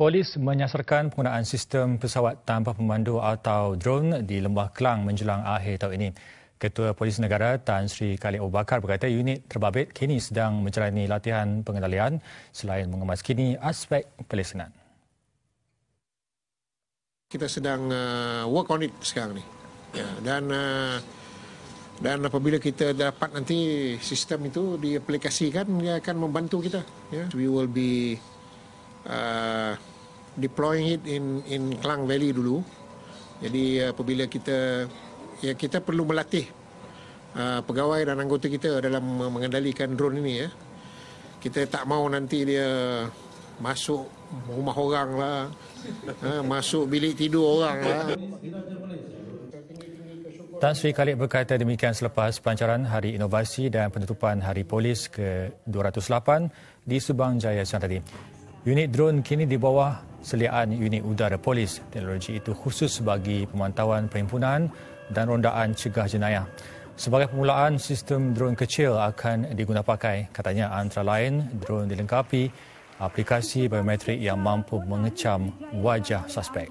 Polis menyasarkan penggunaan sistem pesawat tanpa pemandu atau drone di Lembah Kelang menjelang akhir tahun ini. Ketua Polis Negara Tan Sri Khalid Abu Bakar berkata unit terbabit kini sedang menjalani latihan pengendalian selain mengemas kini aspek pelesenan. Kita sedang uh, work on it sekarang ni. Ya, dan uh, dan apabila kita dapat nanti sistem itu diaplikasikan dia akan membantu kita ya. We will be uh, deploying it in in Klang Valley dulu. Jadi apabila kita ya kita perlu melatih uh, pegawai dan anggota kita dalam mengendalikan drone ini ya. Kita tak mau nanti dia masuk rumah orang lah, uh, masuk bilik tidur orang lah. Tan Sri Khalid berkata demikian selepas pelancaran Hari Inovasi dan penutupan Hari Polis ke-208 di Subang Jaya siang tadi. Unit drone kini di bawah seliaan unit udara polis. Teknologi itu khusus bagi pemantauan perhimpunan dan rondaan cegah jenayah. Sebagai permulaan, sistem drone kecil akan digunapakai. Katanya antara lain, drone dilengkapi aplikasi biometrik yang mampu mengecam wajah suspek.